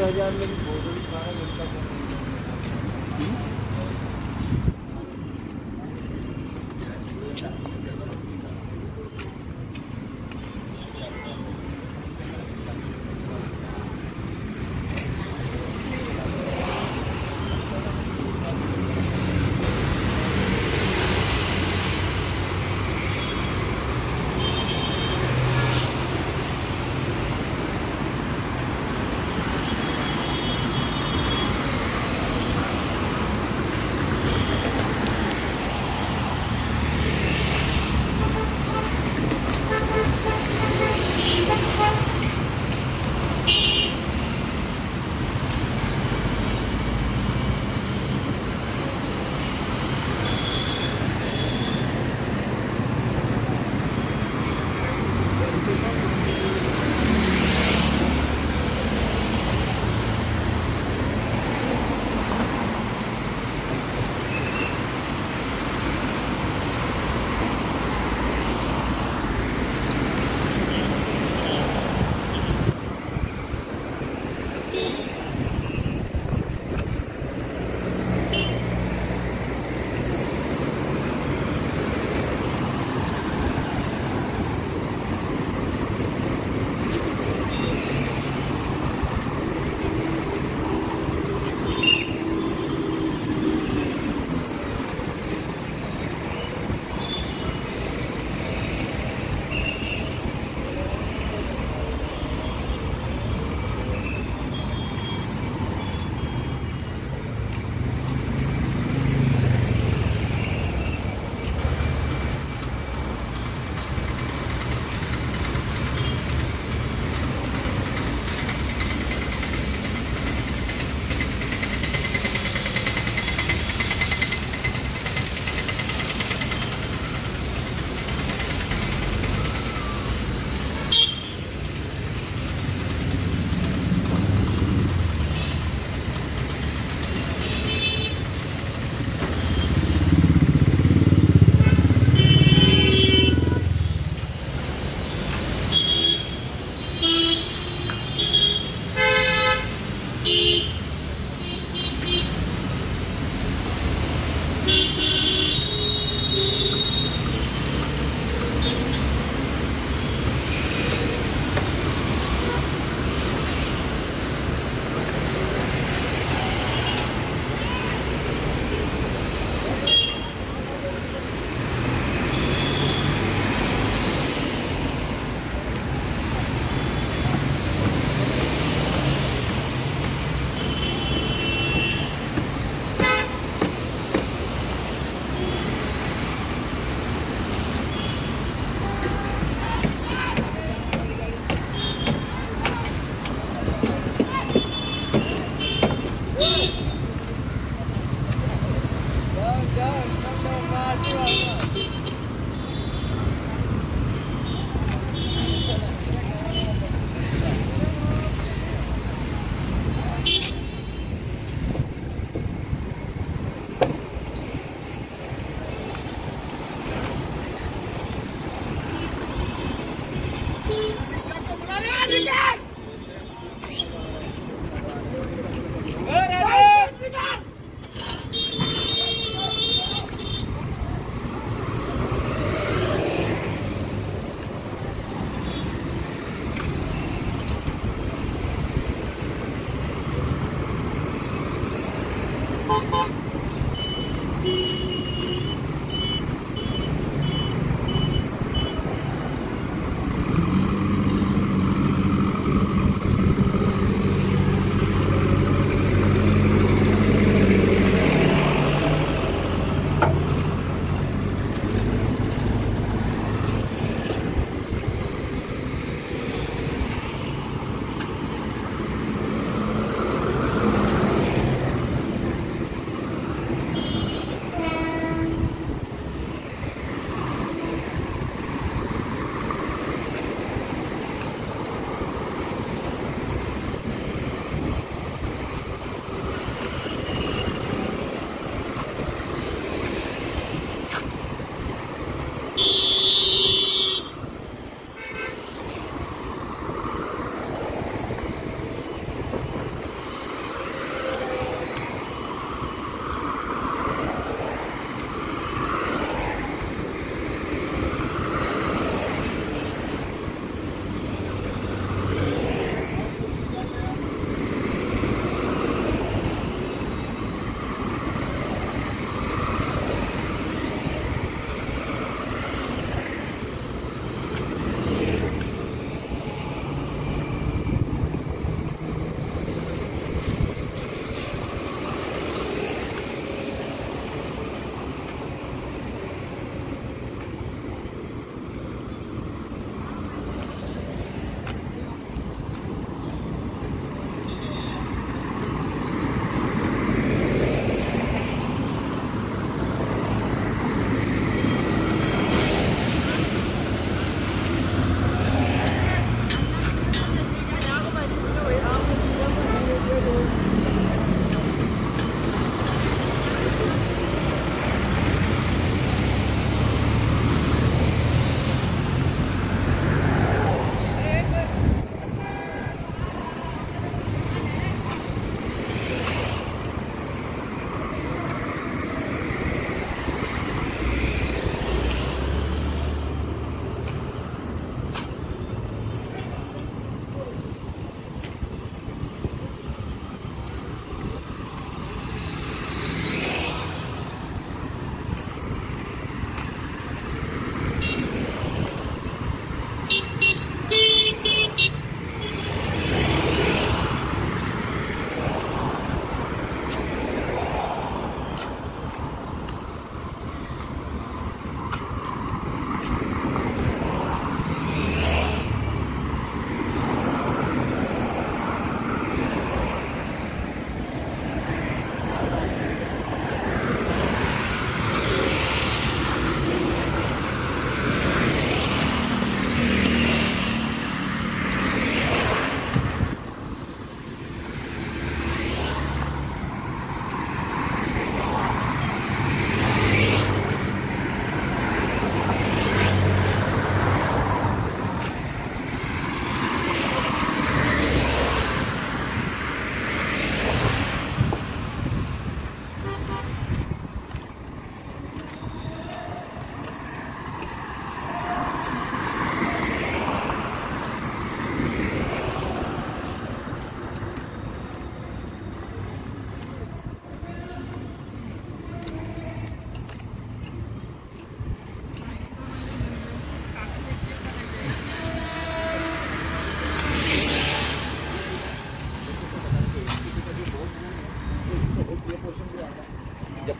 हजार में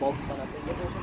बॉक्स बनाते हैं। ये पोर्शन